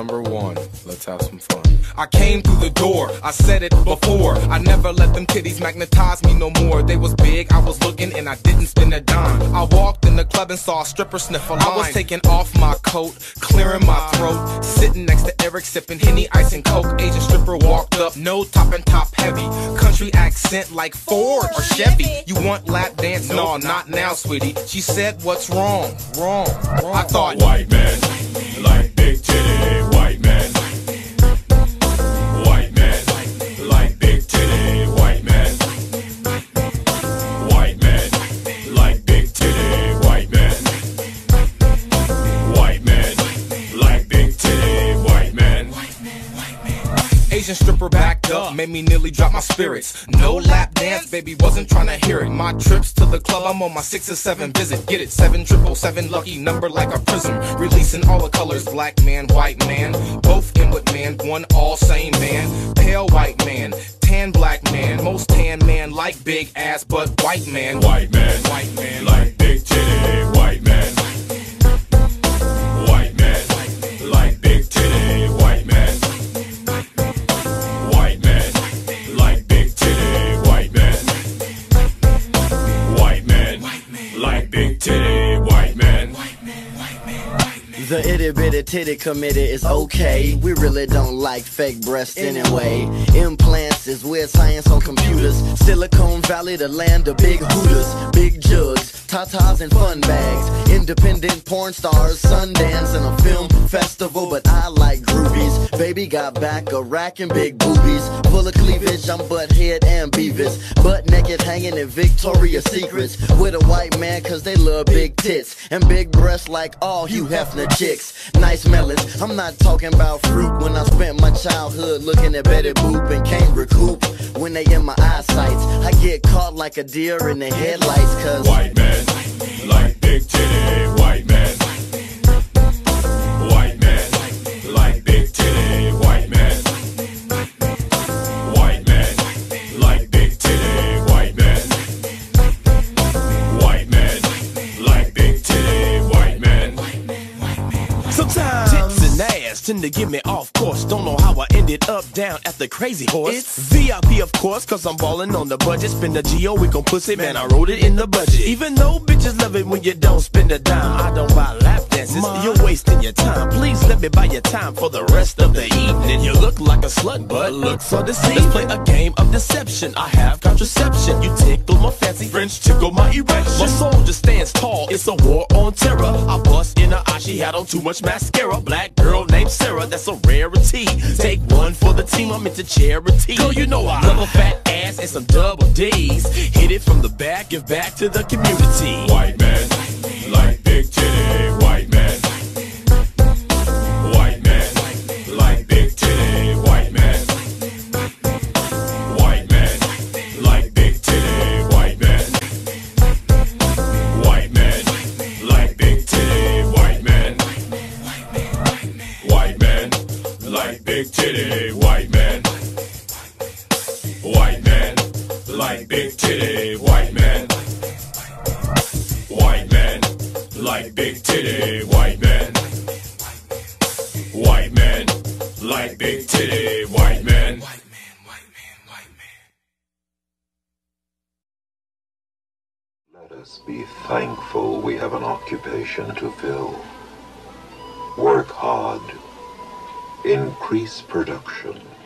number one. Let's have some fun. I came through the door, I said it before. I never let them titties magnetize me no more. They was big, I was looking, and I didn't spend a dime. I walked in the club and saw a stripper sniff a line. I was taking off my coat, clearing my throat, sitting next to Eric sipping Henny, ice, and Coke. Asian stripper walked up, no top and top heavy. Country accent like Ford or Chevy. You want lap dance? No, not now, sweetie. She said, What's wrong? Wrong. wrong. I thought, White man, like what Asian stripper backed up, made me nearly drop my spirits. No lap dance, baby, wasn't trying to hear it. My trips to the club, I'm on my six or seven visit. Get it, seven triple seven, lucky number like a prism. Releasing all the colors, black man, white man. Both in with man, one all same man. Pale white man, tan black man. Most tan man like big ass, but. White man, White man. The itty bitty titty committee is okay. We really don't like fake breasts anyway. Implants is weird science on computers. Silicon Valley, the land of big hooters, big jugs, tatas and fun bags. Independent porn stars, Sundance and a film festival, but I like. Baby got back a rack and big boobies. Full of cleavage, I'm butt head and beavis. Butt naked hanging in Victoria's Secrets. With a white man, cause they love big tits. And big breasts like all Hugh Hefner chicks. Nice melons. I'm not talking about fruit when I spent my childhood looking at Betty Boop and can't recoup. When they in my eyesight, I get caught like a deer in the headlights, cause White man, tend to get me off course. Don't know how I ended up down at the crazy horse. It's VIP, of course, cause I'm ballin' on the budget. Spend a G.O. week on pussy, man, I wrote it in the budget. Even though bitches love it when you don't spend a dime, I don't buy lap dances. Your me buy your time for the rest of the evening. You look like a slut, but looks are deceiving. Let's play a game of deception. I have contraception. You tickle my fancy French, tickle my erection. My just stands tall. It's a war on terror. I bust in her eye. She had on too much mascara. Black girl named Sarah. That's a rarity. Take one for the team. I'm into charity. Girl, you know I love a fat ass and some double D's. Hit it from the back, give back to the community. White titty, white man. White man, like big titty, white man. White man, like big titty, white man. White man, like big titty, white man. Let us be thankful we have an occupation to fill. Work hard. Increase production.